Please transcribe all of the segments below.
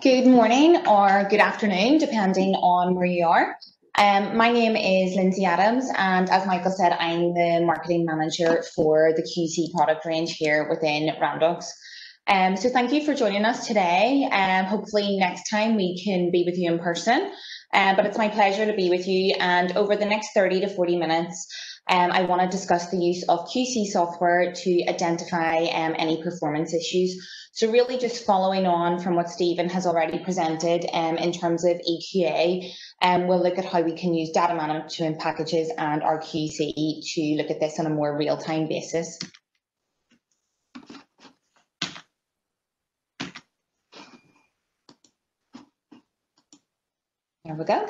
good morning or good afternoon, depending on where you are. Um, my name is Lindsay Adams, and as Michael said, I'm the marketing manager for the QC product range here within Randox. Um, so thank you for joining us today. Um, hopefully next time we can be with you in person. Um, but it's my pleasure to be with you. And over the next 30 to 40 minutes, um, I want to discuss the use of QC software to identify um, any performance issues. So really just following on from what Stephen has already presented um, in terms of EQA, um, we'll look at how we can use data management packages and our QC to look at this on a more real-time basis. There we go.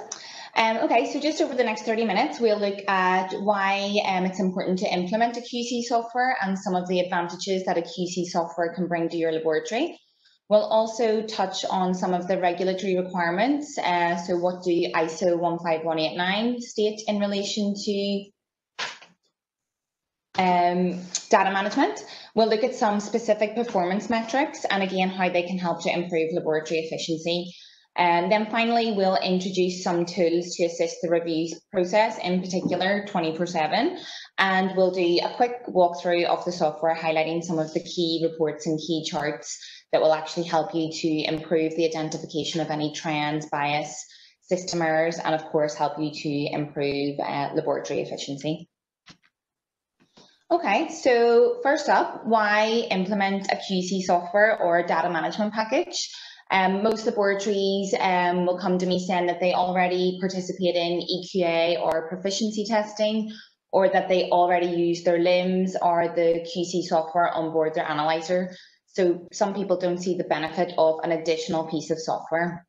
Um, okay, so just over the next 30 minutes, we'll look at why um, it's important to implement a QC software and some of the advantages that a QC software can bring to your laboratory. We'll also touch on some of the regulatory requirements. Uh, so what do ISO 15189 state in relation to um, data management. We'll look at some specific performance metrics and again how they can help to improve laboratory efficiency. And then finally, we'll introduce some tools to assist the review process, in particular 24-7. And we'll do a quick walkthrough of the software, highlighting some of the key reports and key charts that will actually help you to improve the identification of any trends, bias, system errors, and of course, help you to improve uh, laboratory efficiency. Okay, so first up, why implement a QC software or data management package? Um, most laboratories um, will come to me saying that they already participate in EQA or proficiency testing, or that they already use their LIMS or the QC software on board their analyzer. So some people don't see the benefit of an additional piece of software.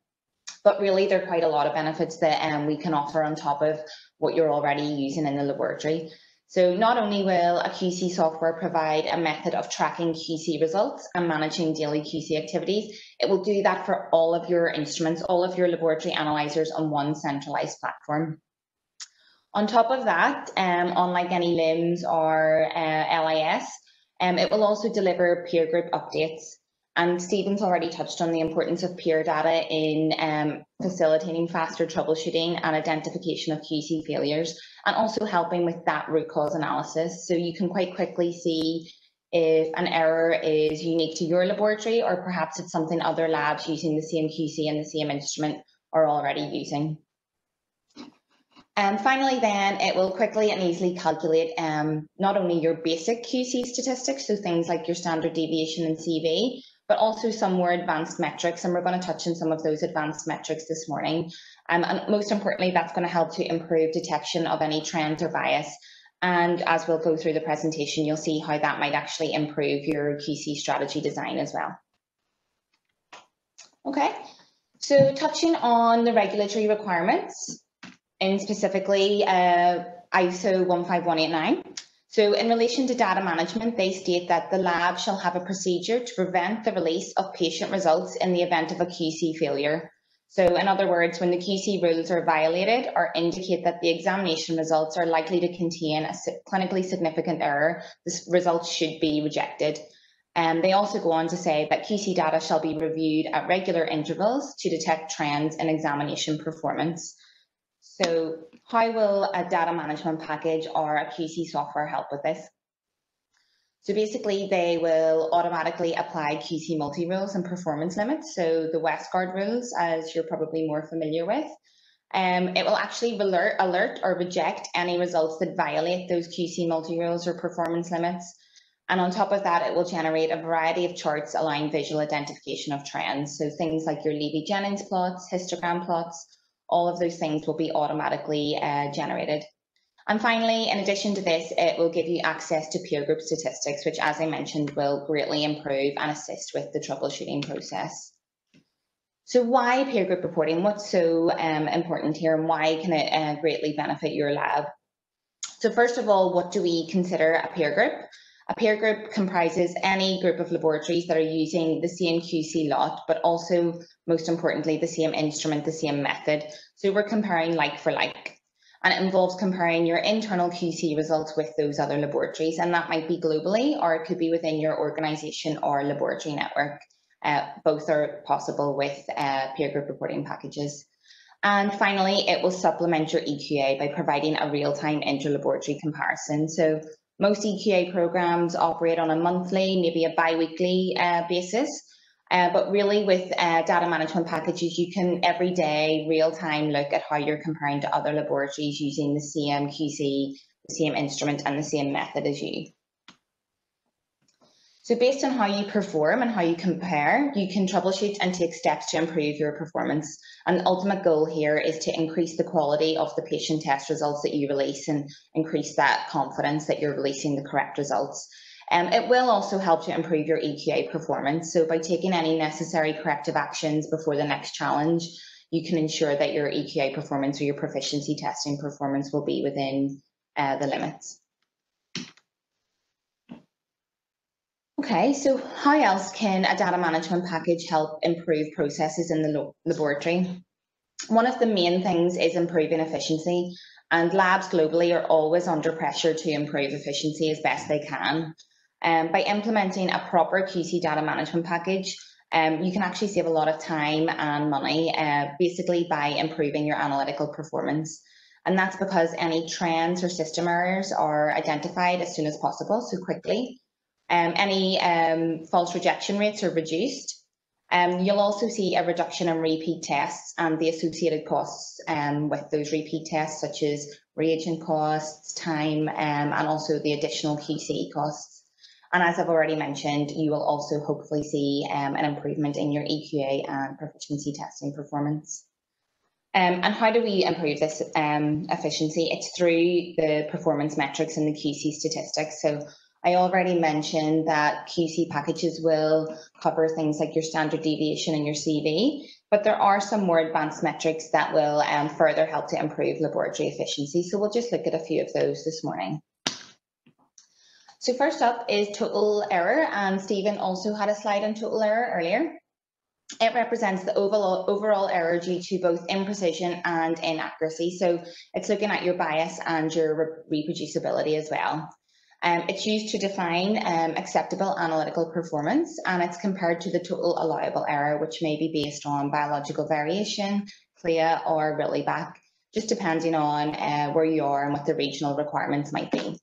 But really, there are quite a lot of benefits that um, we can offer on top of what you're already using in the laboratory. So not only will a QC software provide a method of tracking QC results and managing daily QC activities, it will do that for all of your instruments, all of your laboratory analyzers on one centralized platform. On top of that, um, unlike any LIMS or uh, LIS, um, it will also deliver peer group updates. And Stephen's already touched on the importance of peer data in um, facilitating faster troubleshooting and identification of QC failures, and also helping with that root cause analysis. So you can quite quickly see if an error is unique to your laboratory, or perhaps it's something other labs using the same QC and the same instrument are already using. And finally, then it will quickly and easily calculate um, not only your basic QC statistics, so things like your standard deviation and CV, but also some more advanced metrics. And we're going to touch on some of those advanced metrics this morning. Um, and most importantly, that's going to help to improve detection of any trends or bias. And as we'll go through the presentation, you'll see how that might actually improve your QC strategy design as well. Okay, so touching on the regulatory requirements, and specifically uh, ISO 15189. So in relation to data management, they state that the lab shall have a procedure to prevent the release of patient results in the event of a QC failure. So in other words, when the QC rules are violated or indicate that the examination results are likely to contain a clinically significant error, the results should be rejected. And they also go on to say that QC data shall be reviewed at regular intervals to detect trends in examination performance. So how will a data management package or a QC software help with this? So basically they will automatically apply QC multi-rules and performance limits. So the Westgard rules, as you're probably more familiar with, um, it will actually alert, alert or reject any results that violate those QC multi-rules or performance limits. And on top of that, it will generate a variety of charts allowing visual identification of trends. So things like your Levey-Jennings plots, histogram plots, all of those things will be automatically uh, generated. And finally, in addition to this, it will give you access to peer group statistics, which, as I mentioned, will greatly improve and assist with the troubleshooting process. So why peer group reporting? What's so um, important here and why can it uh, greatly benefit your lab? So first of all, what do we consider a peer group? A peer group comprises any group of laboratories that are using the same QC lot, but also, most importantly, the same instrument, the same method. So we're comparing like for like. And it involves comparing your internal QC results with those other laboratories. And that might be globally, or it could be within your organization or laboratory network. Uh, both are possible with uh, peer group reporting packages. And finally, it will supplement your EQA by providing a real-time inter-laboratory comparison. So most EQA programs operate on a monthly, maybe a bi-weekly uh, basis, uh, but really with uh, data management packages, you can every day, real-time look at how you're comparing to other laboratories using the same QC, the same instrument and the same method as you. So based on how you perform and how you compare, you can troubleshoot and take steps to improve your performance. And the ultimate goal here is to increase the quality of the patient test results that you release and increase that confidence that you're releasing the correct results. Um, it will also help to improve your EQA performance. So by taking any necessary corrective actions before the next challenge, you can ensure that your EQA performance or your proficiency testing performance will be within uh, the limits. Okay, so how else can a data management package help improve processes in the laboratory? One of the main things is improving efficiency, and labs globally are always under pressure to improve efficiency as best they can. Um, by implementing a proper QC data management package, um, you can actually save a lot of time and money, uh, basically by improving your analytical performance. And that's because any trends or system errors are identified as soon as possible, so quickly, um, any um, false rejection rates are reduced. Um, you'll also see a reduction in repeat tests and the associated costs um, with those repeat tests, such as reagent costs, time, um, and also the additional QC costs. And as I've already mentioned, you will also hopefully see um, an improvement in your EQA and proficiency testing performance. Um, and how do we improve this um, efficiency? It's through the performance metrics and the QC statistics. So I already mentioned that QC packages will cover things like your standard deviation and your CV, but there are some more advanced metrics that will um, further help to improve laboratory efficiency. So we'll just look at a few of those this morning. So first up is total error, and Stephen also had a slide on total error earlier. It represents the overall, overall error due to both imprecision and inaccuracy. So it's looking at your bias and your re reproducibility as well. Um, it's used to define um, acceptable analytical performance and it's compared to the total allowable error, which may be based on biological variation, CLIA or RiliBÄK, just depending on uh, where you are and what the regional requirements might be.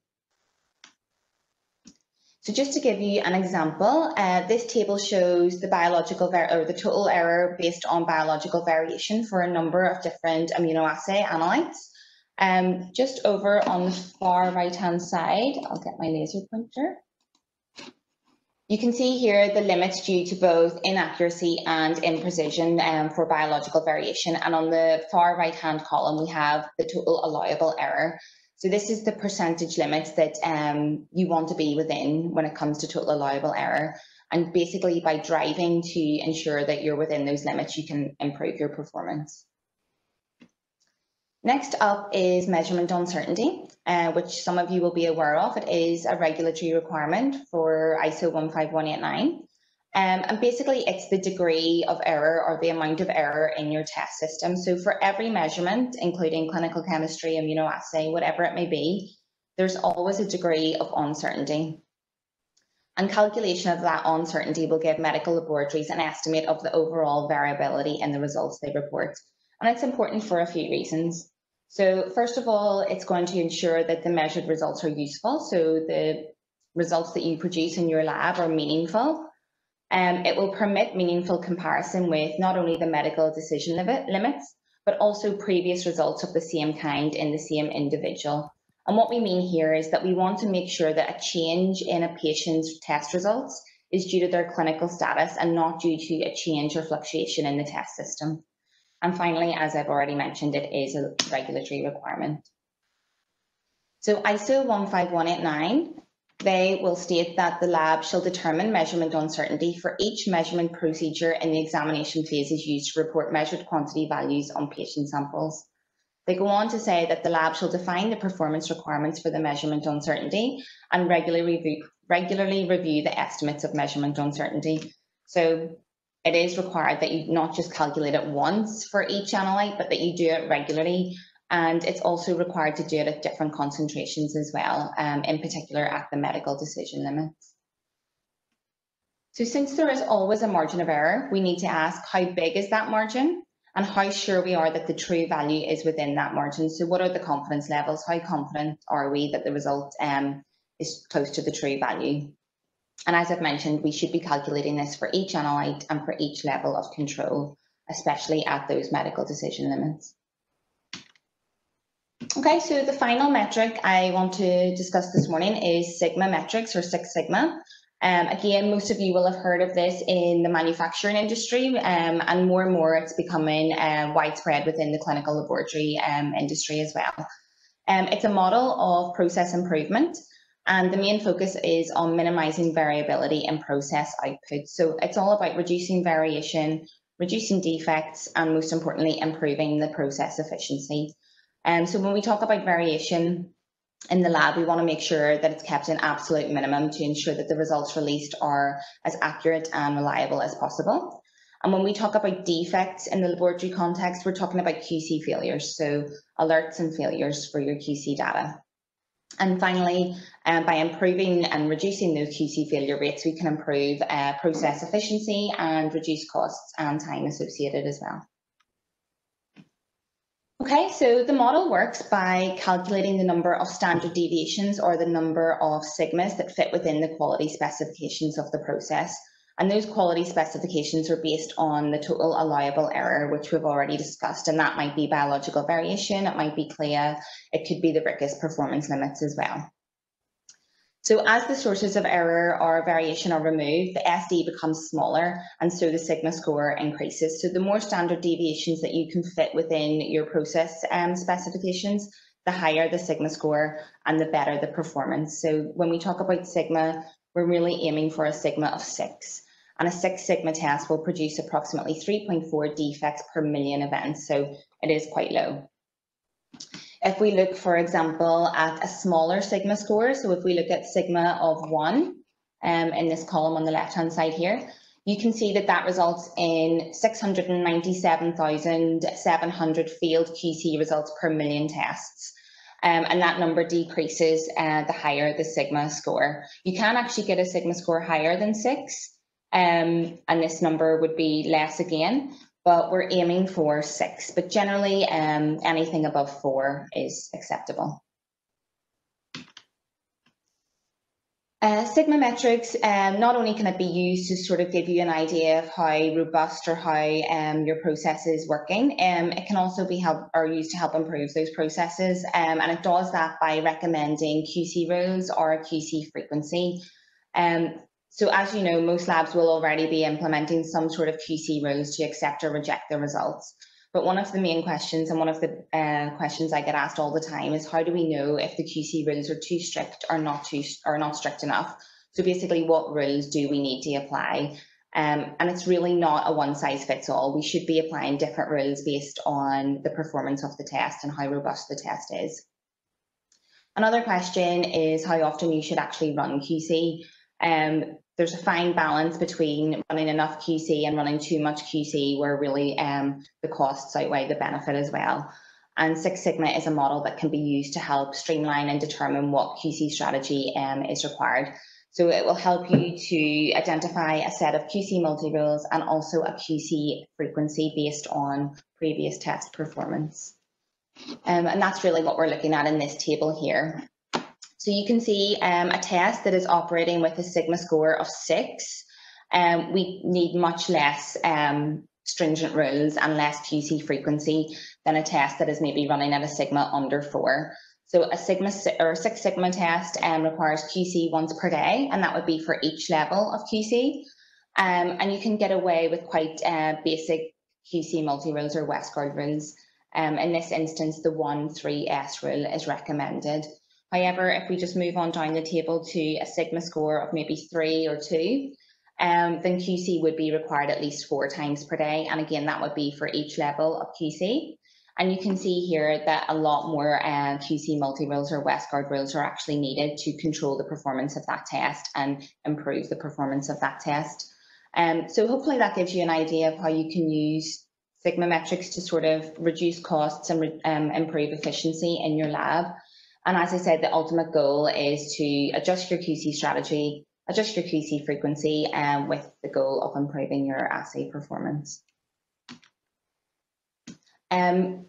So just to give you an example, uh, this table shows the biological or the total error based on biological variation for a number of different immunoassay analytes. Um, just over on the far right hand side, I'll get my laser pointer. You can see here the limits due to both inaccuracy and imprecision um, for biological variation. And on the far right hand column, we have the total allowable error. So this is the percentage limits that um, you want to be within when it comes to total allowable error. And basically by driving to ensure that you're within those limits, you can improve your performance. Next up is measurement uncertainty, uh, which some of you will be aware of. It is a regulatory requirement for ISO 15189. Um, and basically, it's the degree of error or the amount of error in your test system. So for every measurement, including clinical chemistry, immunoassay, whatever it may be, there's always a degree of uncertainty. And calculation of that uncertainty will give medical laboratories an estimate of the overall variability in the results they report. And it's important for a few reasons. So first of all, it's going to ensure that the measured results are useful. So the results that you produce in your lab are meaningful. Um, it will permit meaningful comparison with not only the medical decision limit, limits, but also previous results of the same kind in the same individual. And what we mean here is that we want to make sure that a change in a patient's test results is due to their clinical status and not due to a change or fluctuation in the test system. And finally, as I've already mentioned, it is a regulatory requirement. So ISO 15189, they will state that the lab shall determine measurement uncertainty for each measurement procedure in the examination phases used to report measured quantity values on patient samples. They go on to say that the lab shall define the performance requirements for the measurement uncertainty and regularly review, regularly review the estimates of measurement uncertainty. So it is required that you not just calculate it once for each analyte, but that you do it regularly. And it's also required to do it at different concentrations as well, um, in particular at the medical decision limits. So since there is always a margin of error, we need to ask how big is that margin and how sure we are that the true value is within that margin. So what are the confidence levels? How confident are we that the result um, is close to the true value? And as I've mentioned, we should be calculating this for each analyte and for each level of control, especially at those medical decision limits. Okay, so the final metric I want to discuss this morning is Sigma metrics or Six Sigma. Um, again, most of you will have heard of this in the manufacturing industry, um, and more and more it's becoming uh, widespread within the clinical laboratory um, industry as well. Um, it's a model of process improvement, and the main focus is on minimizing variability in process output. So it's all about reducing variation, reducing defects, and most importantly, improving the process efficiency. Um, so when we talk about variation in the lab, we want to make sure that it's kept an absolute minimum to ensure that the results released are as accurate and reliable as possible. And when we talk about defects in the laboratory context, we're talking about QC failures, so alerts and failures for your QC data. And finally, um, by improving and reducing those QC failure rates, we can improve uh, process efficiency and reduce costs and time associated as well. Okay, so the model works by calculating the number of standard deviations or the number of sigmas that fit within the quality specifications of the process. And those quality specifications are based on the total allowable error, which we've already discussed. And that might be biological variation, it might be CLIA, it could be the RIQAS performance limits as well. So as the sources of error or variation are removed, the SD becomes smaller and so the sigma score increases. So the more standard deviations that you can fit within your process um, specifications, the higher the sigma score and the better the performance. So when we talk about sigma, we're really aiming for a sigma of six. And a six sigma test will produce approximately 3.4 defects per million events. So it is quite low. If we look, for example, at a smaller sigma score, so if we look at sigma of one um, in this column on the left-hand side here, you can see that that results in 697,700 failed QC results per million tests. Um, and that number decreases uh, the higher the sigma score. You can actually get a sigma score higher than six, um, and this number would be less again, but we're aiming for six, but generally um, anything above four is acceptable. Uh, Sigma metrics, um, not only can it be used to sort of give you an idea of how robust or how um, your process is working, um, it can also be help or used to help improve those processes. Um, and it does that by recommending QC rules or a QC frequency. So as you know, most labs will already be implementing some sort of QC rules to accept or reject the results. But one of the main questions and one of the uh, questions I get asked all the time is how do we know if the QC rules are too strict or not too or not strict enough? So basically, what rules do we need to apply? Um, and it's really not a one size fits all. We should be applying different rules based on the performance of the test and how robust the test is. Another question is how often you should actually run QC. Um, there's a fine balance between running enough QC and running too much QC where really um, the costs outweigh the benefit as well. And Six Sigma is a model that can be used to help streamline and determine what QC strategy um, is required. So it will help you to identify a set of QC multi-rules and also a QC frequency based on previous test performance. Um, and that's really what we're looking at in this table here. So you can see um, a test that is operating with a sigma score of six. Um, we need much less um, stringent rules and less QC frequency than a test that is maybe running at a sigma under four. So a sigma or Six Sigma test um, requires QC once per day, and that would be for each level of QC. Um, and you can get away with quite uh, basic QC multi-rules or Westgard rules. Um, in this instance, the 1-3S rule is recommended. However, if we just move on down the table to a sigma score of maybe three or two, um, then QC would be required at least four times per day. And again, that would be for each level of QC. And you can see here that a lot more uh, QC multi-rules or Westgard rules are actually needed to control the performance of that test and improve the performance of that test. Um, so hopefully that gives you an idea of how you can use Sigma metrics to sort of reduce costs and um, improve efficiency in your lab. And as I said, the ultimate goal is to adjust your QC strategy adjust your QC frequency um, with the goal of improving your assay performance. Um,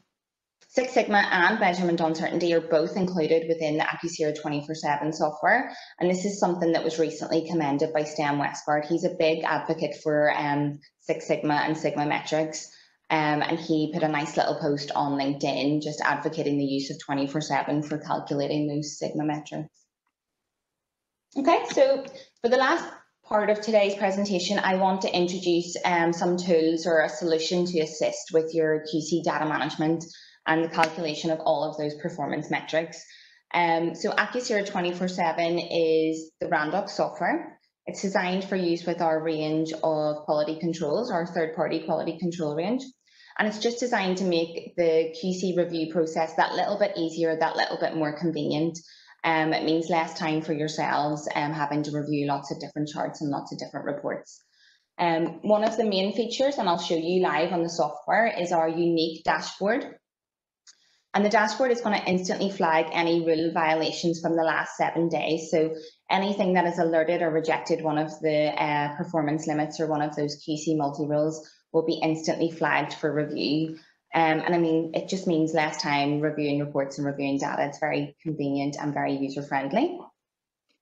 Six Sigma and measurement uncertainty are both included within the Acusera 24-7 software. And this is something that was recently commended by Sten Westgard. He's a big advocate for um, Six Sigma and Sigma metrics. Um, and he put a nice little post on LinkedIn just advocating the use of 24-7 for calculating those Sigma metrics. Okay, so for the last part of today's presentation, I want to introduce um, some tools or a solution to assist with your QC data management and the calculation of all of those performance metrics. Um, so Acusera 24-7 is the Randox software. It's designed for use with our range of quality controls, our third-party quality control range. And it's just designed to make the QC review process that little bit easier, that little bit more convenient. Um, it means less time for yourselves um, having to review lots of different charts and lots of different reports. Um, one of the main features, and I'll show you live on the software, is our unique dashboard. And the dashboard is going to instantly flag any rule violations from the last seven days. So anything that is alerted or rejected one of the uh, performance limits or one of those QC multi-rules will be instantly flagged for review. Um, and I mean, it just means less time reviewing reports and reviewing data. It's very convenient and very user friendly.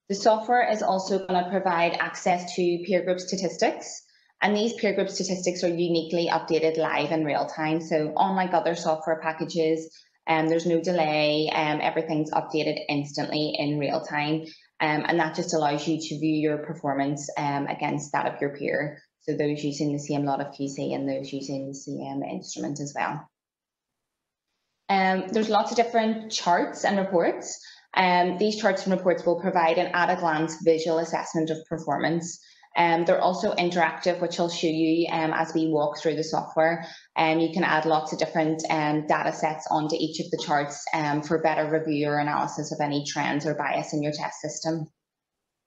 The software is also going to provide access to peer group statistics. And these peer group statistics are uniquely updated live in real time. So unlike other software packages, um, there's no delay, um, everything's updated instantly in real time. Um, and that just allows you to view your performance um, against that of your peer. So those using the same lot of QC and those using the same instrument as well. Um, there's lots of different charts and reports. Um, these charts and reports will provide an at a glance visual assessment of performance. Um, they're also interactive, which I'll show you um, as we walk through the software. And um, you can add lots of different um, data sets onto each of the charts um, for better review or analysis of any trends or bias in your test system.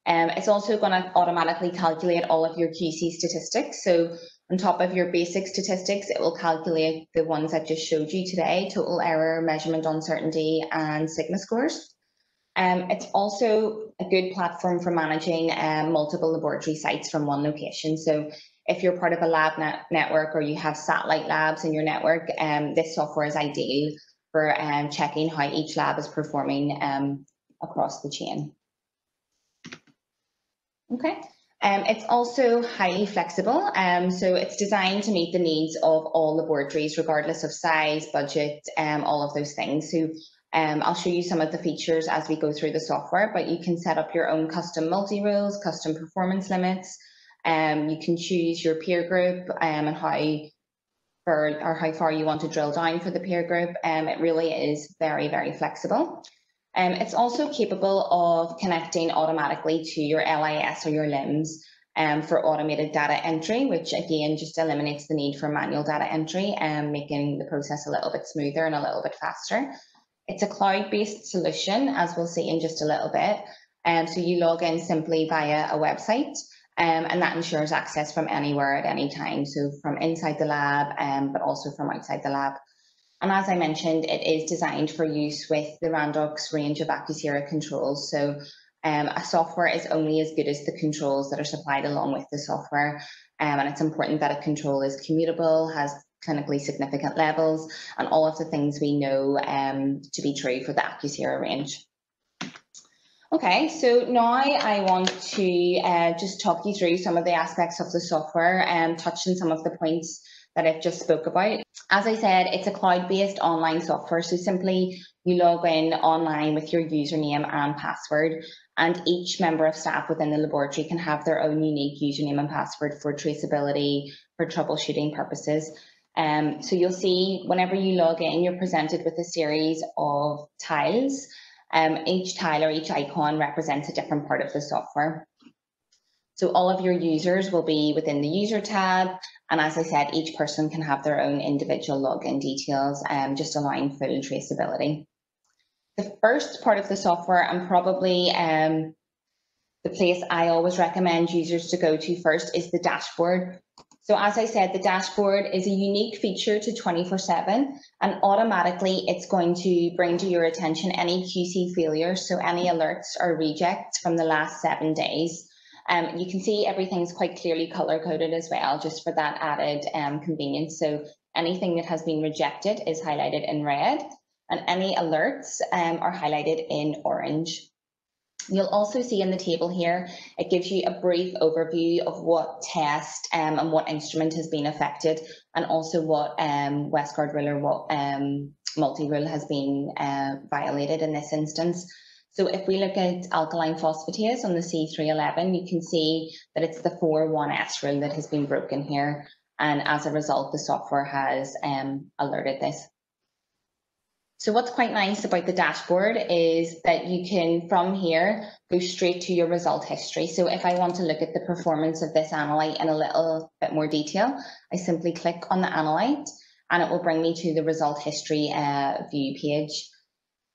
Um, it's also going to automatically calculate all of your QC statistics. So on top of your basic statistics, it will calculate the ones I just showed you today, total error, measurement uncertainty, and sigma scores. Um, it's also a good platform for managing um, multiple laboratory sites from one location. So if you're part of a lab net network or you have satellite labs in your network, um, this software is ideal for um, checking how each lab is performing um, across the chain. Okay. Um, it's also highly flexible, um, so it's designed to meet the needs of all laboratories, regardless of size, budget, um, all of those things. So um, I'll show you some of the features as we go through the software, but you can set up your own custom multi-rules, custom performance limits. Um, you can choose your peer group um, and how for, or how far you want to drill down for the peer group. Um, it really is very, very flexible. Um, it's also capable of connecting automatically to your LIS or your LIMS um, for automated data entry, which again just eliminates the need for manual data entry and making the process a little bit smoother and a little bit faster. It's a cloud-based solution, as we'll see in just a little bit. Um, so you log in simply via a website, um, and that ensures access from anywhere at any time. So from inside the lab, um, but also from outside the lab. And as I mentioned, it is designed for use with the Randox range of Acusera controls. So um, a software is only as good as the controls that are supplied along with the software. Um, and it's important that a control is commutable, has clinically significant levels, and all of the things we know um, to be true for the Acusera range. Okay, so now I want to uh, just talk you through some of the aspects of the software and touch on some of the points that I've just spoke about. As I said, it's a cloud-based online software, so simply you log in online with your username and password, and each member of staff within the laboratory can have their own unique username and password for traceability, for troubleshooting purposes. Um, so you'll see whenever you log in, you're presented with a series of tiles. Um, each tile or each icon represents a different part of the software. So all of your users will be within the user tab. And as I said, each person can have their own individual login details, um, just allowing full traceability. The first part of the software and probably um, the place I always recommend users to go to first is the dashboard. So as I said, the dashboard is a unique feature to 24-7 and automatically it's going to bring to your attention any QC failures, so any alerts or rejects from the last seven days. Um, you can see everything's quite clearly color coded as well, just for that added um, convenience. So anything that has been rejected is highlighted in red and any alerts um, are highlighted in orange. You'll also see in the table here, it gives you a brief overview of what test um, and what instrument has been affected and also what um, Westgard rule or what um, multi-rule has been uh, violated in this instance. So if we look at alkaline phosphatase on the C311, you can see that it's the 4-1S rule that has been broken here. And as a result, the software has um, alerted this. So what's quite nice about the dashboard is that you can, from here, go straight to your result history. So if I want to look at the performance of this analyte in a little bit more detail, I simply click on the analyte and it will bring me to the result history uh, view page.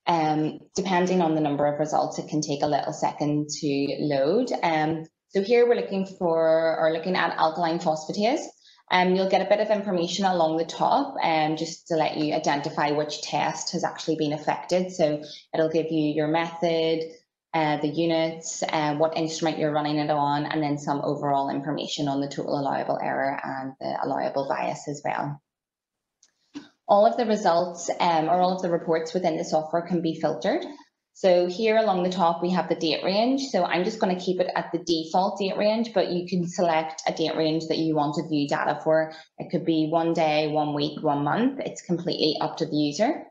Um, depending on the number of results, it can take a little second to load. Um, so here we're looking for, or looking at alkaline phosphatase. Um, you'll get a bit of information along the top um, just to let you identify which test has actually been affected. So it'll give you your method, uh, the units, uh, what instrument you're running it on, and then some overall information on the total allowable error and the allowable bias as well. All of the results um, or all of the reports within the software can be filtered. So here along the top, we have the date range. So I'm just going to keep it at the default date range, but you can select a date range that you want to view data for. It could be one day, one week, one month. It's completely up to the user.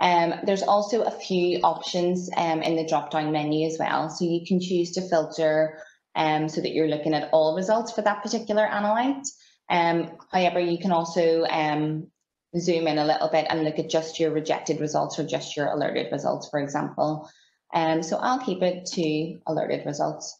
Um, there's also a few options um, in the drop-down menu as well. So you can choose to filter um, so that you're looking at all results for that particular analyte. Um, however, you can also um, zoom in a little bit and look at just your rejected results or just your alerted results, for example. Um, so I'll keep it to alerted results.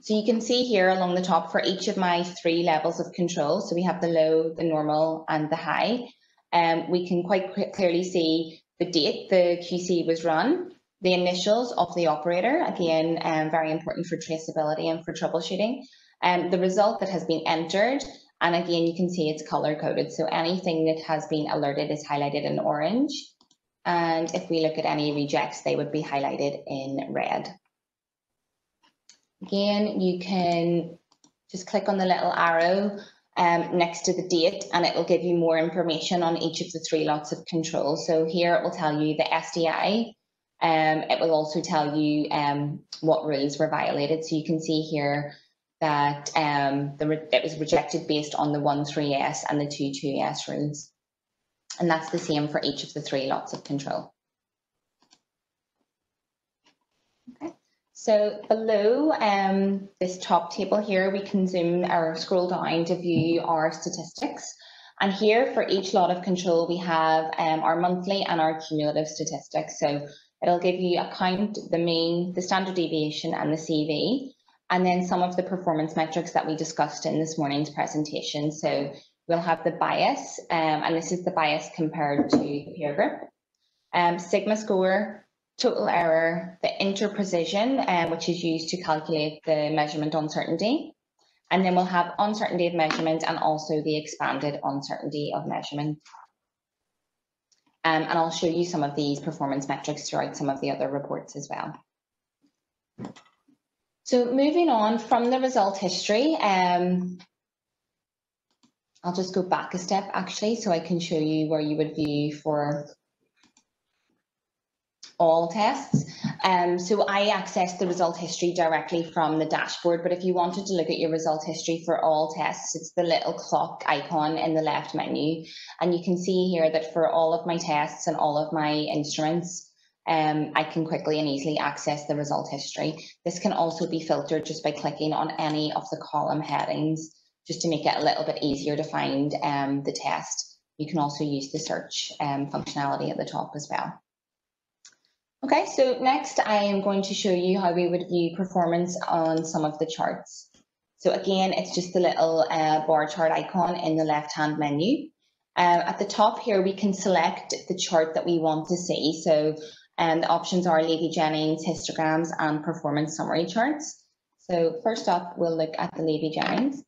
So you can see here along the top for each of my three levels of control. So we have the low, the normal and the high. Um, we can quite clearly see the date the QC was run, the initials of the operator, again, um, very important for traceability and for troubleshooting, and um, the result that has been entered, and again, you can see it's color coded. So anything that has been alerted is highlighted in orange. And if we look at any rejects, they would be highlighted in red. Again, you can just click on the little arrow um, next to the date and it will give you more information on each of the three lots of control. So here it will tell you the SDI. Um, it will also tell you um, what rules were violated. So you can see here that um, the it was rejected based on the 1.3s and the 2.2s rules. And that's the same for each of the three lots of control. Okay. So below um, this top table here, we can zoom or scroll down to view our statistics. And here for each lot of control, we have um, our monthly and our cumulative statistics. So it'll give you a count, the mean, the standard deviation and the CV and then some of the performance metrics that we discussed in this morning's presentation. So we'll have the bias, um, and this is the bias compared to the peer group, um, sigma score, total error, the interprecision, um, which is used to calculate the measurement uncertainty, and then we'll have uncertainty of measurement and also the expanded uncertainty of measurement. Um, and I'll show you some of these performance metrics throughout some of the other reports as well. So moving on from the result history, um, I'll just go back a step actually so I can show you where you would view for all tests. Um, so I access the result history directly from the dashboard, but if you wanted to look at your result history for all tests, it's the little clock icon in the left menu. And you can see here that for all of my tests and all of my instruments, um, I can quickly and easily access the result history. This can also be filtered just by clicking on any of the column headings, just to make it a little bit easier to find um, the test. You can also use the search um, functionality at the top as well. Okay, so next I am going to show you how we would view performance on some of the charts. So again, it's just the little uh, bar chart icon in the left-hand menu. Uh, at the top here, we can select the chart that we want to see. So and the options are Levey-Jennings, histograms, and performance summary charts. So first up, we'll look at the Levey-Jennings.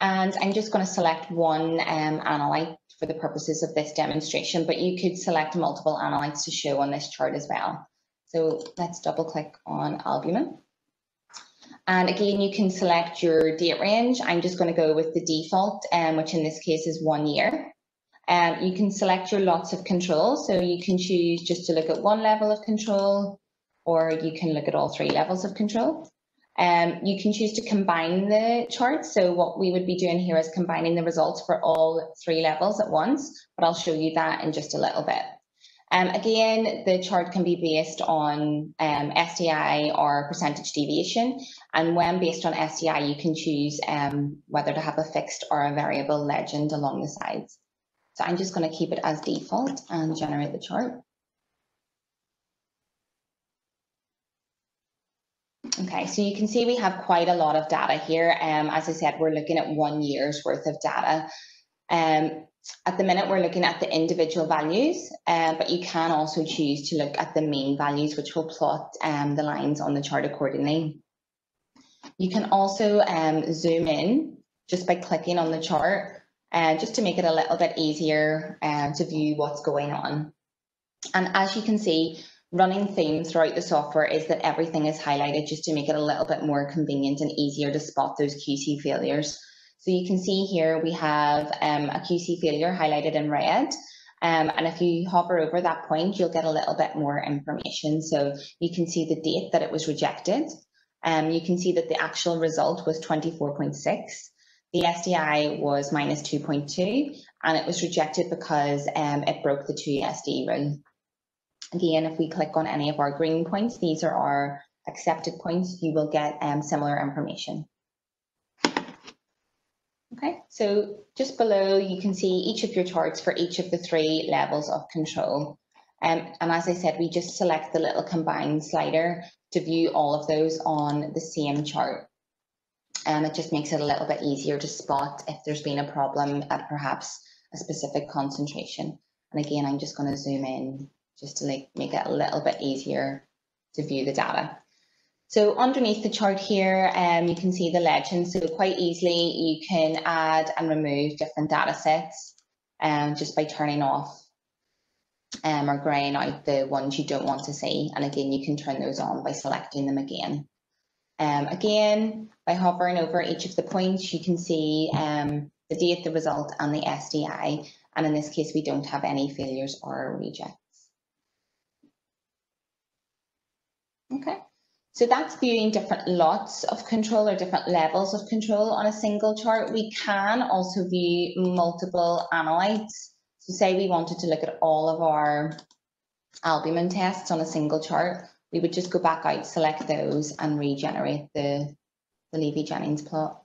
And I'm just going to select one um, analyte for the purposes of this demonstration, but you could select multiple analytes to show on this chart as well. So let's double click on albumin. And again, you can select your date range. I'm just going to go with the default, um, which in this case is one year. Um, you can select your lots of control. So you can choose just to look at one level of control, or you can look at all three levels of control. Um, you can choose to combine the charts. So what we would be doing here is combining the results for all three levels at once, but I'll show you that in just a little bit. Um, again, the chart can be based on um, SDI or percentage deviation. And when based on SDI, you can choose um, whether to have a fixed or a variable legend along the sides. So I'm just going to keep it as default and generate the chart. Okay, so you can see we have quite a lot of data here. Um, as I said, we're looking at one year's worth of data. Um, at the minute, we're looking at the individual values, uh, but you can also choose to look at the mean values, which will plot um, the lines on the chart accordingly. You can also um, zoom in just by clicking on the chart, uh, just to make it a little bit easier uh, to view what's going on. And as you can see, running theme throughout the software is that everything is highlighted just to make it a little bit more convenient and easier to spot those QC failures. So you can see here we have um, a QC failure highlighted in red. Um, and if you hover over that point, you'll get a little bit more information. So you can see the date that it was rejected. Um, you can see that the actual result was 24.6. The SDI was minus 2.2, and it was rejected because um, it broke the 2SD rule. Again, if we click on any of our green points, these are our accepted points, you will get um, similar information. Okay, so just below you can see each of your charts for each of the three levels of control. Um, and as I said, we just select the little combine slider to view all of those on the same chart. And it just makes it a little bit easier to spot if there's been a problem at perhaps a specific concentration. And again, I'm just going to zoom in just to like make it a little bit easier to view the data. So underneath the chart here, um, you can see the legend. So quite easily you can add and remove different data sets um, just by turning off um, or graying out the ones you don't want to see. And again, you can turn those on by selecting them again. Um, again, by hovering over each of the points, you can see um, the date, the result, and the SDI. And in this case, we don't have any failures or rejects. Okay. So that's viewing different lots of control or different levels of control on a single chart. We can also view multiple analytes. So say we wanted to look at all of our albumin tests on a single chart, we would just go back out, select those and regenerate the, the Levey-Jennings plot.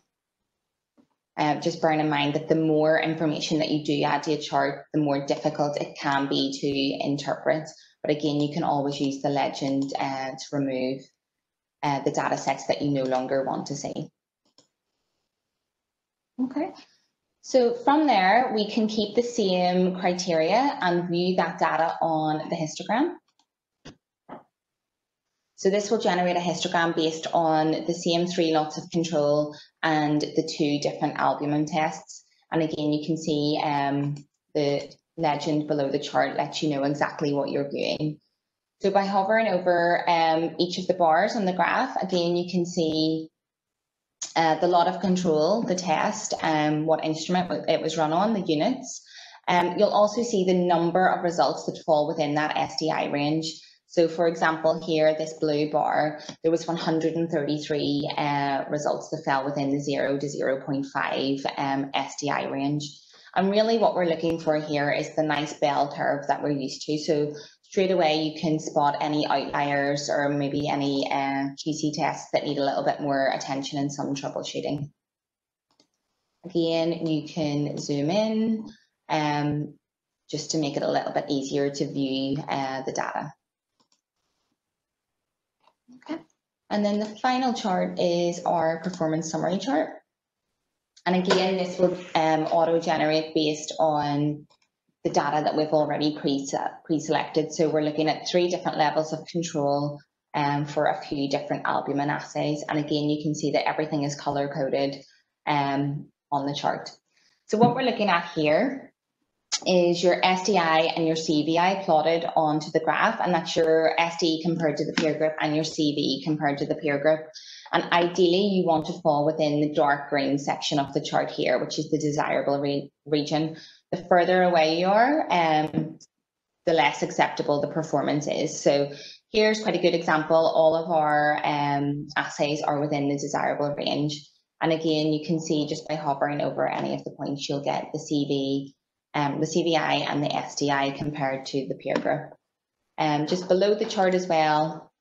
Uh, just bearing in mind that the more information that you do add to a chart, the more difficult it can be to interpret. But again, you can always use the legend uh, to remove uh, the data sets that you no longer want to see. Okay, so from there, we can keep the same criteria and view that data on the histogram. So this will generate a histogram based on the same three lots of control and the two different albumin tests. And again, you can see um, the legend below the chart lets you know exactly what you're viewing. So by hovering over um, each of the bars on the graph, again, you can see uh, the lot of control, the test, um, what instrument it was run on, the units. Um, you'll also see the number of results that fall within that SDI range. So for example, here, this blue bar, there was 133 uh, results that fell within the 0 to 0.5 um, SDI range. And really what we're looking for here is the nice bell curve that we're used to. So straight away you can spot any outliers or maybe any uh, QC tests that need a little bit more attention and some troubleshooting. Again, you can zoom in um, just to make it a little bit easier to view uh, the data. Okay, and then the final chart is our performance summary chart. And again, this will um, auto-generate based on the data that we've already pre-selected. So we're looking at three different levels of control um, for a few different albumin assays. And again, you can see that everything is color coded um, on the chart. So what we're looking at here is your SDI and your CVI plotted onto the graph, and that's your SD compared to the peer group and your CV compared to the peer group. And ideally, you want to fall within the dark green section of the chart here, which is the desirable re region. The further away you are, um, the less acceptable the performance is. So here's quite a good example. All of our um, assays are within the desirable range. And again, you can see just by hovering over any of the points, you'll get the CV, um, the CVI and the SDI compared to the peer group. Um, just below the chart as well,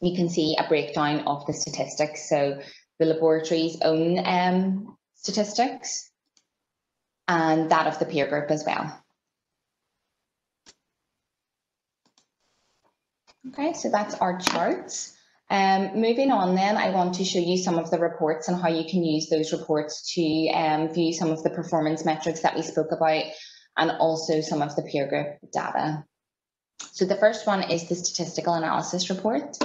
you can see a breakdown of the statistics. So the laboratory's own um, statistics and that of the peer group as well. Okay, so that's our charts. Um, moving on then, I want to show you some of the reports and how you can use those reports to um, view some of the performance metrics that we spoke about and also some of the peer group data. So the first one is the statistical analysis report.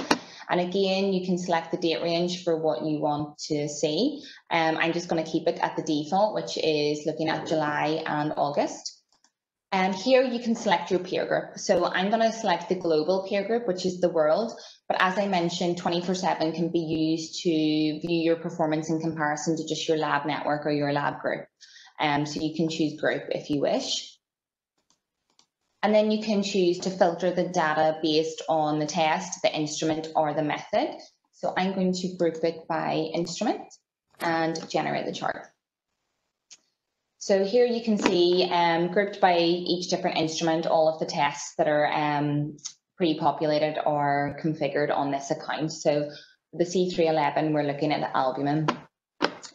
And again, you can select the date range for what you want to see. Um, I'm just going to keep it at the default, which is looking at July and August. And here you can select your peer group. So I'm going to select the global peer group, which is the world. But as I mentioned, 24-7 can be used to view your performance in comparison to just your lab network or your lab group. Um, so you can choose group if you wish. And then you can choose to filter the data based on the test, the instrument or the method. So I'm going to group it by instrument and generate the chart. So here you can see um, grouped by each different instrument, all of the tests that are um, pre-populated or configured on this account. So the C311, we're looking at the albumin.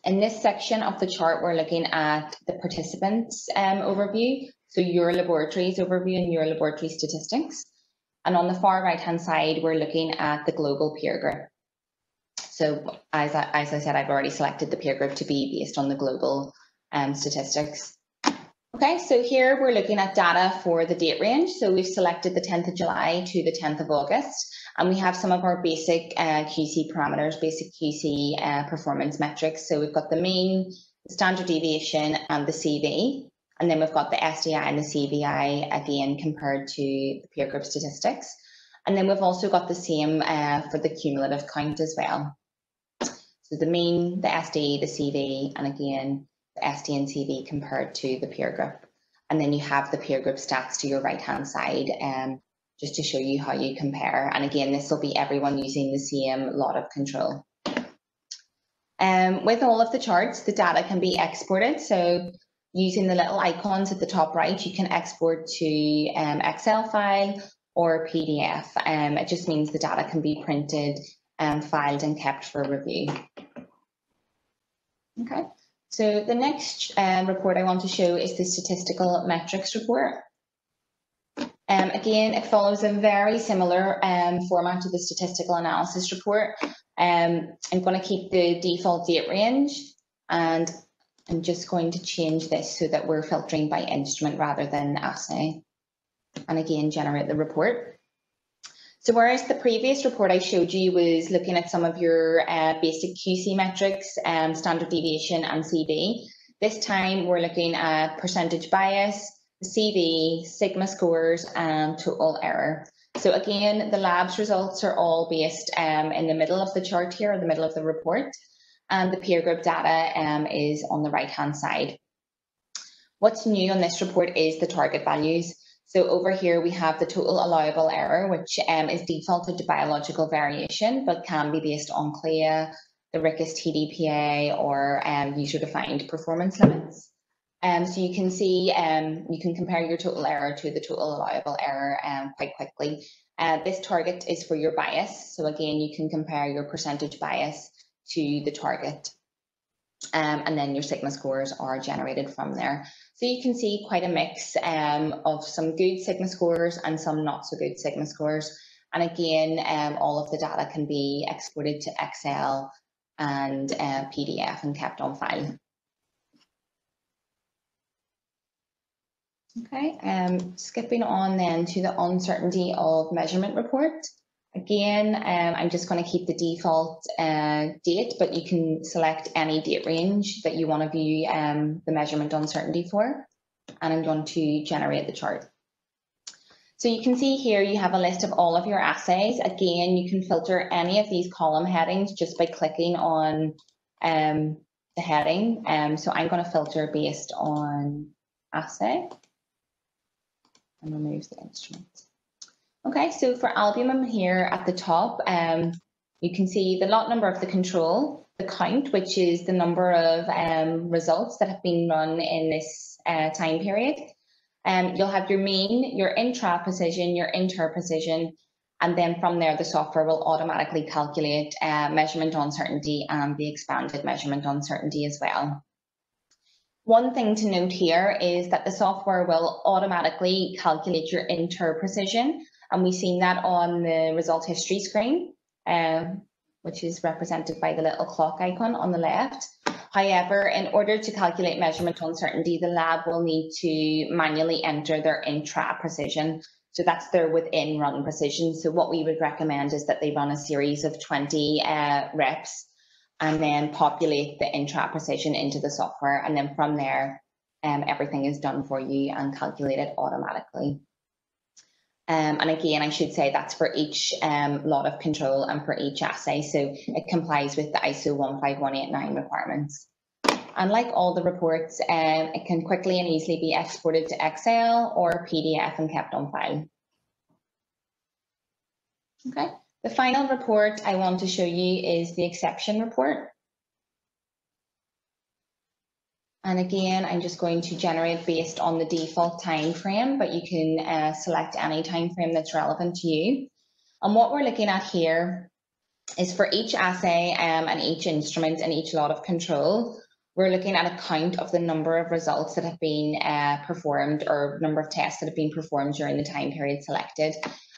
In this section of the chart, we're looking at the participants um, overview, so your laboratories overview and your laboratory statistics. And on the far right-hand side, we're looking at the global peer group. So as I, as I said, I've already selected the peer group to be based on the global um, statistics. Okay, so here we're looking at data for the date range. So we've selected the 10th of July to the 10th of August, and we have some of our basic uh, QC parameters, basic QC uh, performance metrics. So we've got the mean, the standard deviation, and the CV. And then we've got the SDI and the CVI again compared to the peer group statistics. And then we've also got the same uh, for the cumulative count as well. So the mean, the SD, the CV, and again, the SD and CV compared to the peer group. And then you have the peer group stats to your right hand side um, just to show you how you compare. And again, this will be everyone using the same lot of control. Um, with all of the charts, the data can be exported. So using the little icons at the top right, you can export to um, Excel file or PDF. Um, it just means the data can be printed and filed and kept for review. Okay. So the next um, report I want to show is the statistical metrics report. Um, again, it follows a very similar um, format to the statistical analysis report. Um, I'm going to keep the default date range and I'm just going to change this so that we're filtering by instrument rather than assay. And again, generate the report. So whereas the previous report I showed you was looking at some of your uh, basic QC metrics, um, standard deviation and CV, this time we're looking at percentage bias, CV, sigma scores and total error. So again, the lab's results are all based um, in the middle of the chart here, in the middle of the report, and the peer group data um, is on the right hand side. What's new on this report is the target values. So over here we have the total allowable error, which um, is defaulted to biological variation, but can be based on CLIA, the RIQAS TDPA, or um, user-defined performance limits. Um, so you can see, um, you can compare your total error to the total allowable error um, quite quickly. Uh, this target is for your bias. So again, you can compare your percentage bias to the target. Um, and then your sigma scores are generated from there. So you can see quite a mix um, of some good sigma scores and some not so good sigma scores. And again, um, all of the data can be exported to Excel and uh, PDF and kept on file. Okay, um, skipping on then to the uncertainty of measurement report. Again, um, I'm just going to keep the default uh, date, but you can select any date range that you want to view um, the measurement uncertainty for. And I'm going to generate the chart. So you can see here you have a list of all of your assays. Again, you can filter any of these column headings just by clicking on um, the heading. Um, so I'm going to filter based on assay and remove the instrument. Okay, so for albumin here at the top, um, you can see the lot number of the control, the count, which is the number of um, results that have been run in this uh, time period. Um, you'll have your mean, your intra-precision, your inter-precision, and then from there, the software will automatically calculate uh, measurement uncertainty and the expanded measurement uncertainty as well. One thing to note here is that the software will automatically calculate your inter-precision, and we've seen that on the result history screen, uh, which is represented by the little clock icon on the left. However, in order to calculate measurement uncertainty, the lab will need to manually enter their intra-precision. So that's their within run precision. So what we would recommend is that they run a series of 20 uh, reps and then populate the intra-precision into the software. And then from there, um, everything is done for you and calculated automatically. Um, and again, I should say that's for each um, lot of control and for each assay. So it complies with the ISO 15189 requirements. And like all the reports, um, it can quickly and easily be exported to Excel or PDF and kept on file. Okay, the final report I want to show you is the exception report. And again, I'm just going to generate based on the default time frame, but you can uh, select any time frame that's relevant to you. And what we're looking at here is for each assay um, and each instrument and each lot of control, we're looking at a count of the number of results that have been uh, performed or number of tests that have been performed during the time period selected.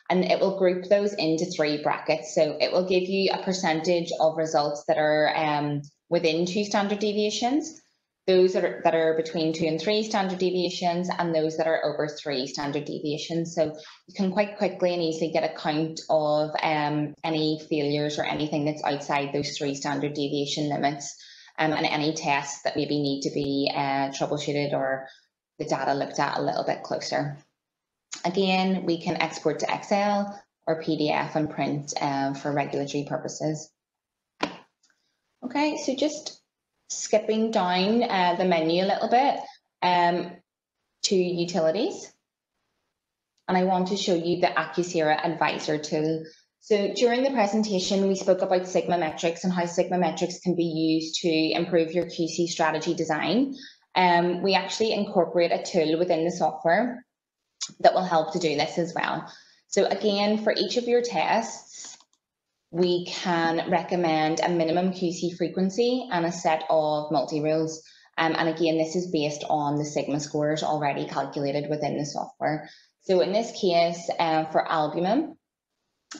And it will group those into three brackets. So it will give you a percentage of results that are um, within two standard deviations those that are, that are between two and three standard deviations and those that are over three standard deviations. So you can quite quickly and easily get a count of um, any failures or anything that's outside those three standard deviation limits um, and any tests that maybe need to be uh, troubleshooted or the data looked at a little bit closer. Again, we can export to Excel or PDF and print uh, for regulatory purposes. Okay, so just skipping down uh, the menu a little bit um, to utilities. And I want to show you the Acusera Advisor tool. So during the presentation, we spoke about Sigma metrics and how Sigma metrics can be used to improve your QC strategy design. Um, we actually incorporate a tool within the software that will help to do this as well. So again, for each of your tests, we can recommend a minimum QC frequency and a set of multi-rules. Um, and again, this is based on the Sigma scores already calculated within the software. So in this case, um, for albumin,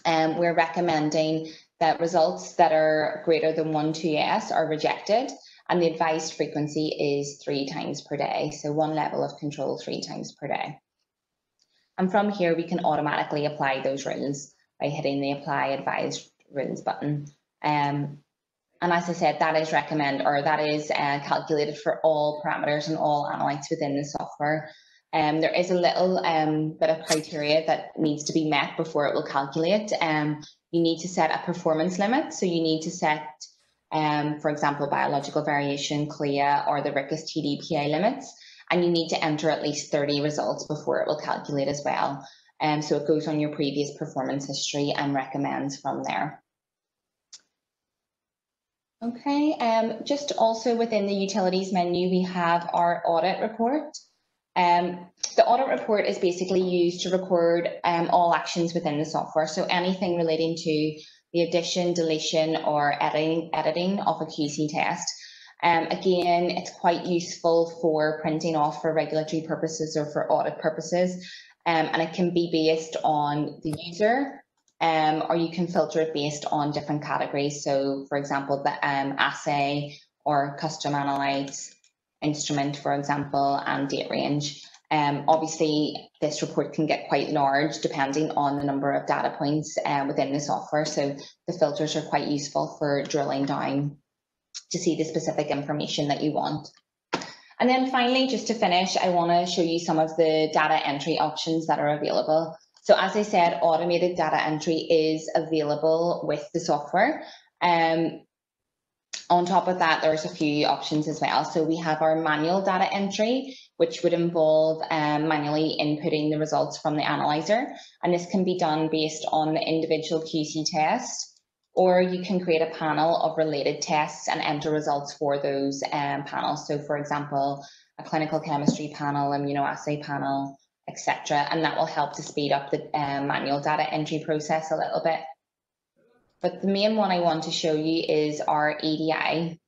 um, we're recommending that results that are greater than 1 2S are rejected, and the advised frequency is three times per day. So one level of control three times per day. And from here, we can automatically apply those rules by hitting the apply advised rules button. Um, and as I said, that is recommend or that is uh, calculated for all parameters and all analytes within the software. Um, there is a little um, bit of criteria that needs to be met before it will calculate. Um, you need to set a performance limit. So you need to set, um, for example, biological variation, CLIA, or the RIQAS TDPA limits. And you need to enter at least 30 results before it will calculate as well. Um, so it goes on your previous performance history and recommends from there. Okay, um, just also within the utilities menu, we have our audit report. Um, the audit report is basically used to record um, all actions within the software. So anything relating to the addition, deletion, or editing, editing of a QC test. Um, again, it's quite useful for printing off for regulatory purposes or for audit purposes um, and it can be based on the user um, or you can filter it based on different categories. So for example, the um, assay or custom analytes instrument, for example, and date range. Um, obviously, this report can get quite large depending on the number of data points uh, within the software. So the filters are quite useful for drilling down to see the specific information that you want. And then finally, just to finish, I want to show you some of the data entry options that are available. So as I said, automated data entry is available with the software. Um, on top of that, there's a few options as well. So we have our manual data entry, which would involve um, manually inputting the results from the analyzer. And this can be done based on the individual QC test, or you can create a panel of related tests and enter results for those um, panels. So for example, a clinical chemistry panel, immunoassay panel, etc. And that will help to speed up the um, manual data entry process a little bit. But the main one I want to show you is our EDI.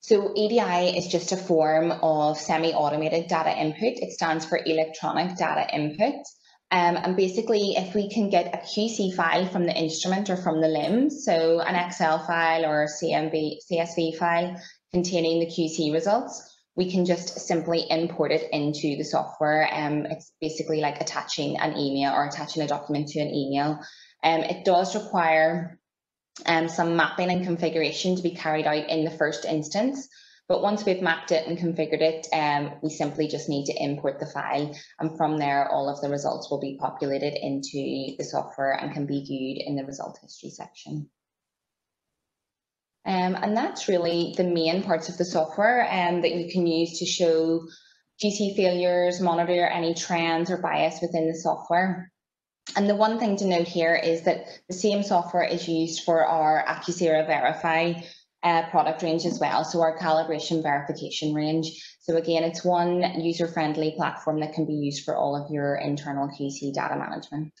So EDI is just a form of semi-automated data input. It stands for electronic data input. Um, and basically, if we can get a QC file from the instrument or from the LIMS, so an Excel file or CMB, CSV file containing the QC results, we can just simply import it into the software. Um, it's basically like attaching an email or attaching a document to an email. Um, it does require um, some mapping and configuration to be carried out in the first instance. But once we've mapped it and configured it, um, we simply just need to import the file. And from there, all of the results will be populated into the software and can be viewed in the result history section. Um, and that's really the main parts of the software um, that you can use to show QC failures, monitor any trends or bias within the software. And the one thing to note here is that the same software is used for our Acusera Verify uh, product range as well, so our calibration verification range. So again, it's one user-friendly platform that can be used for all of your internal QC data management.